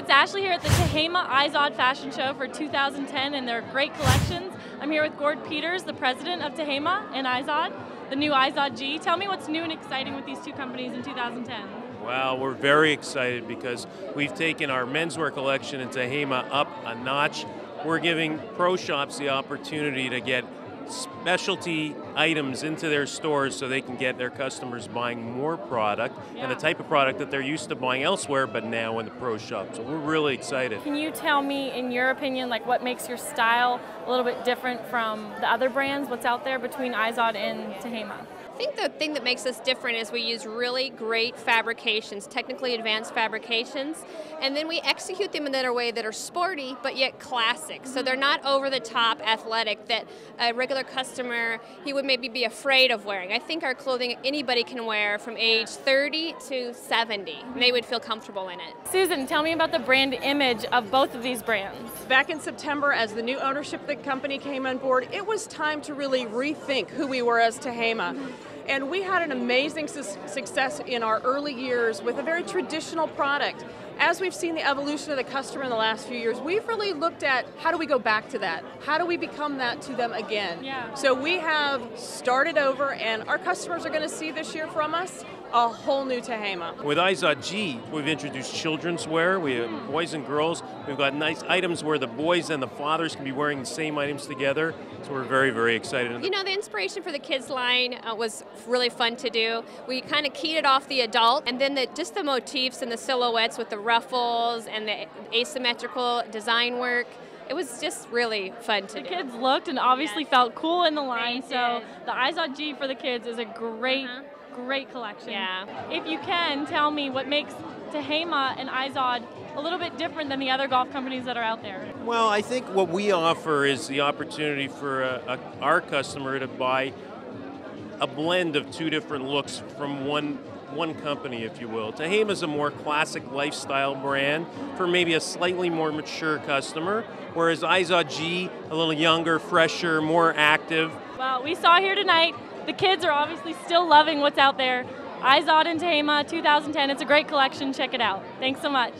it's Ashleigh here at the Tehama Izod Fashion Show for 2010 and their great collections. I'm here with Gord Peters, the president of Tehama and Izod, the new Izod G. Tell me what's new and exciting with these two companies in 2010. Well, we're very excited because we've taken our menswear collection in Tehama up a notch. We're giving pro shops the opportunity to get specialty items into their stores so they can get their customers buying more product Yeah. and the type of product that they're used to buying elsewhere, but now in the pro shop. So we're really excited. Can you tell me, in your opinion, like what makes your style a little bit different from the other brands? What's out there between Izod and Tehama? I think the thing that makes us different is we use really great fabrications, technically advanced fabrications, and then we execute them in a way that are sporty but yet classic. So they're not over the top athletic that a regular customer he would maybe be afraid of wearing. I think our clothing anybody can wear from age 30 to 70. And they would feel comfortable in it. Susan, tell me about the brand image of both of these brands. Back in September, as the new ownership of the company came on board, it was time to really rethink who we were as Tehama. And we had an amazing su- success in our early years with a very traditional product. As we've seen the evolution of the customer in the last few years, we've really looked at how do we go back to that? How do we become that to them again? Yeah. So we have started over, and our customers are going to see this year from us a whole new Tehama. With Izod G, we've introduced children's wear. We have boys and girls. We've got nice items where the boys and the fathers can be wearing the same items together. So we're very, very excited. You know, the inspiration for the kids line uh, was really fun to do. We kind of keyed it off the adult, and then the, just the motifs and the silhouettes with the ruffles and the asymmetrical design work. It was just really fun to do. The do. kids looked and obviously Yes. felt cool in the line, They so did. the Izod G for the kids is a great, Uh-huh. Great collection. Yeah. If you can, tell me what makes Tehama and Izod a little bit different than the other golf companies that are out there. Well, I think what we offer is the opportunity for a, a, our customer to buy a blend of two different looks from one one company, if you will. Tehama is a more classic lifestyle brand for maybe a slightly more mature customer, whereas Izod G, a little younger, fresher, more active. Well, we saw here tonight, the kids are obviously still loving what's out there. Izod and Tehama 2010, it's a great collection. Check it out. Thanks so much.